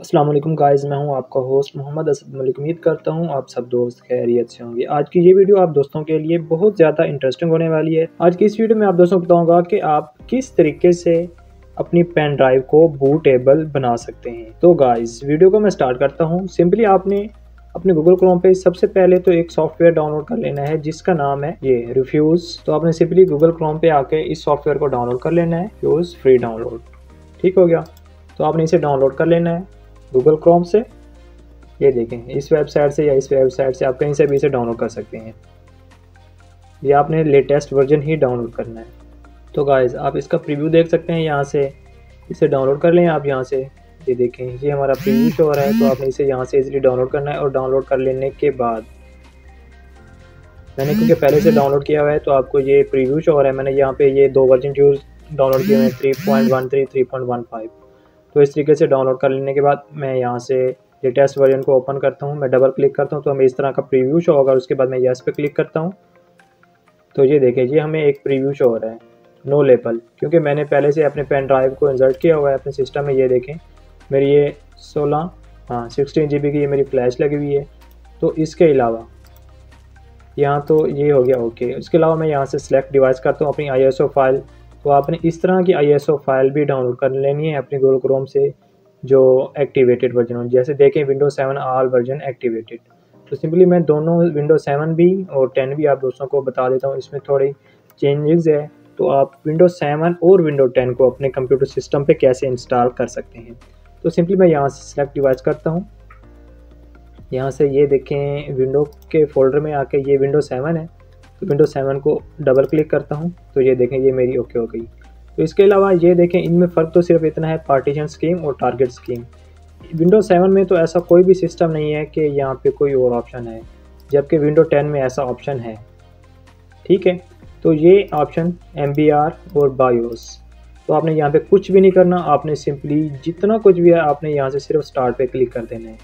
अस्सलाम वालेकुम गाइस मैं हूँ आपका होस्ट मोहम्मद असद मलिक। उम्मीद करता हूँ आप सब दोस्त खैरियत से होंगे। आज की ये वीडियो आप दोस्तों के लिए बहुत ज़्यादा इंटरेस्टिंग होने वाली है। आज की इस वीडियो में आप दोस्तों को बताऊँगा कि आप किस तरीके से अपनी पेन ड्राइव को बूटेबल बना सकते हैं। तो गाइज़ वीडियो को मैं स्टार्ट करता हूँ। सिंपली आपने अपने गूगल क्रोम पे सबसे पहले तो एक सॉफ्टवेयर डाउनलोड कर लेना है, जिसका नाम है ये रिफ्यूज़ तो आपने सिंपली गूगल क्रोम पे आके इस सॉफ्टवेयर को डाउनलोड कर लेना है फ्यूज़ फ्री डाउनलोड ठीक हो गया? तो आपने इसे डाउनलोड कर लेना है। गूगल क्रोम से? ये देखें, इस वेबसाइट से या इस वेबसाइट से आप कहीं से भी इसे डाउनलोड कर सकते हैं। ये आपने लेटेस्ट वर्जन ही डाउनलोड करना है। तो गाइज़ आप इसका प्रीव्यू देख सकते हैं यहाँ से। इसे डाउनलोड कर लें आप यहाँ से। ये देखें, ये हमारा प्रीव्यू शो हो रहा है तो आपने इसे यहाँ से इजीली डाउनलोड करना है और डाउनलोड कर लेने के बाद। मैंने क्योंकि पहले से डाउनलोड किया हुआ है तो आपको ये प्रीव्यू शो हो रहा है। मैंने यहाँ पे ये दो वर्जन यूज़ डाउनलोड किए हुए हैं three point one three three point one five तो इस तरीके से डाउनलोड कर लेने के बाद मैं यहाँ से लेटेस्ट वर्जन को ओपन करता हूँ। मैं डबल क्लिक करता हूँ तो हमें इस तरह का प्रीव्यू शो होगा उसके बाद मैं यस पे क्लिक करता हूँ। तो ये देखें ये हमें एक प्रीव्यू शो हो रहा है। नो लेबल क्योंकि मैंने पहले से अपने पेन ड्राइव को इंसर्ट किया हुआ है, अपने सिस्टम में ये देखें। मेरी ये सोलह हाँ सिक्सटीन जी की ये मेरी फ्लैश लगी हुई है। तो इसके अलावा, यहाँ तो ये हो गया ओके इसके अलावा मैं यहाँ से सिलेक्ट डिवाइस करता हूँ, अपनी आईएसओ फ़ाइल तो आपने इस तरह की आईएसओ फ़ाइल भी डाउनलोड कर लेनी है अपने गूगल क्रोम से, जो एक्टिवेटेड वर्जन हो। जैसे देखें window seven all version activated तो सिंपली मैं दोनों विंडो सेवन भी और टेन भी आप दोस्तों को बता देता हूँ, इसमें थोड़ी चेंजेस है। तो आप विंडो सेवन और विंडो टेन को अपने कंप्यूटर सिस्टम पे कैसे इंस्टॉल कर सकते हैं? तो सिंपली मैं यहाँ से सिलेक्ट डिवाइस करता हूँ। यहाँ से ये देखें विंडो के फोल्डर में आके ये विंडो सेवन है। तो विंडो सेवन को डबल क्लिक करता हूँ तो ये देखें, ये मेरी ओके हो गई। तो इसके अलावा ये देखें, इनमें फ़र्क तो सिर्फ़ इतना है पार्टीशन स्कीम और टारगेट स्कीम विंडो सेवन में तो ऐसा कोई भी सिस्टम नहीं है कि यहाँ पे कोई और ऑप्शन है, जबकि विंडो टेन में ऐसा ऑप्शन है। ठीक है? तो ये ऑप्शन एमबीआर और बायोस तो आपने यहाँ पे कुछ भी नहीं करना, आपने सिंपली जितना कुछ भी है, आपने यहाँ से सिर्फ़ स्टार्ट पे क्लिक कर देना है।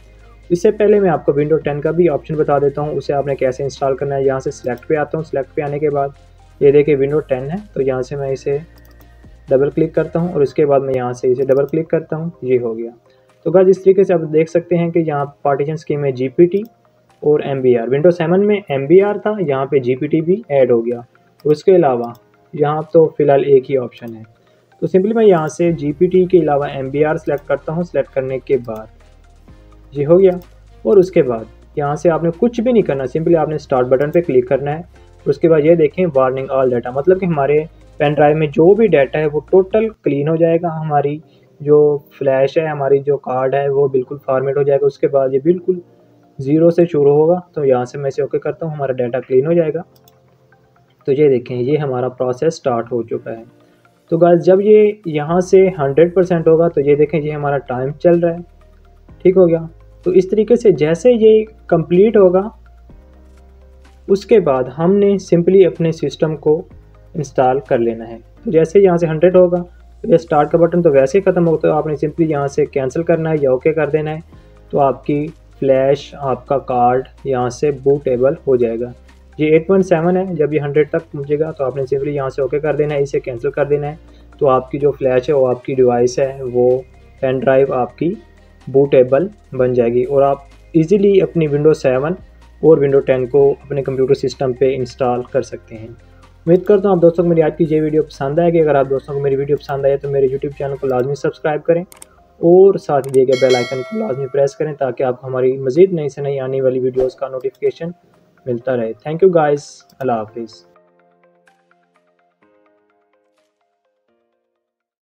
इससे पहले मैं आपको विंडो 10 का भी ऑप्शन बता देता हूँ, उसे आपने कैसे इंस्टॉल करना है, यहाँ से सिलेक्ट पे आता हूँ। सिलेक्ट पे आने के बाद ये देखिए विंडो 10 है तो यहाँ से मैं इसे डबल क्लिक करता हूँ और उसके बाद मैं यहाँ से इसे डबल क्लिक करता हूँ। ये हो गया। तो गाज इस तरीके से आप देख सकते हैं कि यहाँ पार्टीशन स्कीम है GPT और एम विंडो सेवन में MBR था, यहाँ पे जी भी ऐड हो गया। उसके अलावा यहाँ तो फ़िलहाल एक ही ऑप्शन है। तो सिंपली मैं यहाँ से GPT के अलावा एम बी सेलेक्ट करता हूँ। सेलेक्ट करने के बाद ये हो गया। और उसके बाद यहाँ से आपने कुछ भी नहीं करना, सिंपली आपने स्टार्ट बटन पे क्लिक करना है। उसके बाद ये देखें वार्निंग ऑल डाटा मतलब कि हमारे पेन ड्राइव में जो भी डाटा है वो टोटल क्लीन हो जाएगा, हमारी जो फ्लैश है, हमारी जो कार्ड है वो बिल्कुल फॉर्मेट हो जाएगा। उसके बाद ये बिल्कुल ज़ीरो से शुरू होगा तो यहाँ से मैं इसे ओके करता हूँ, हमारा डाटा क्लीन हो जाएगा। तो ये देखें, ये हमारा प्रोसेस स्टार्ट हो चुका है। तो गाइस जब ये यहाँ से हंड्रेड परसेंट होगा तो ये देखें, ये हमारा टाइम चल रहा है। ठीक हो गया। तो इस तरीके से जैसे ये कंप्लीट होगा, उसके बाद हमने सिंपली अपने सिस्टम को इंस्टॉल कर लेना है। तो जैसे यहाँ से हंड्रेड होगा तो ये स्टार्ट का बटन तो वैसे ही ख़त्म होता है तो आपने सिंपली यहाँ से कैंसिल करना है या ओके कर देना है। तो आपकी फ्लैश आपका कार्ड यहाँ से बूटेबल हो जाएगा। ये 8.7 है, जब ये 100 तक पहुँचेगा तो आपने सिंपली यहाँ से ओके कर देना है, इसे कैंसिल कर देना है। तो आपकी जो फ्लैश है, वो आपकी डिवाइस है, वो पेन ड्राइव आपकी बूटेबल बन जाएगी और आप इजीली अपनी विंडो सेवन और विंडो टेन को अपने कंप्यूटर सिस्टम पे इंस्टॉल कर सकते हैं। उम्मीद करता हूँ आप दोस्तों को मेरी आज की ये वीडियो पसंद आएगी। अगर आप दोस्तों को मेरी वीडियो पसंद आए तो मेरे यूट्यूब चैनल को लाजमी सब्सक्राइब करें और साथ ही दिए गए बेल आइकन को लाजमी प्रेस करें ताकि आपको हमारी मज़ीद नई से नई आने वाली वीडियोज़ का नोटिफिकेशन मिलता रहे। थैंक यू गाइज़ अल्लाह हाफिज़।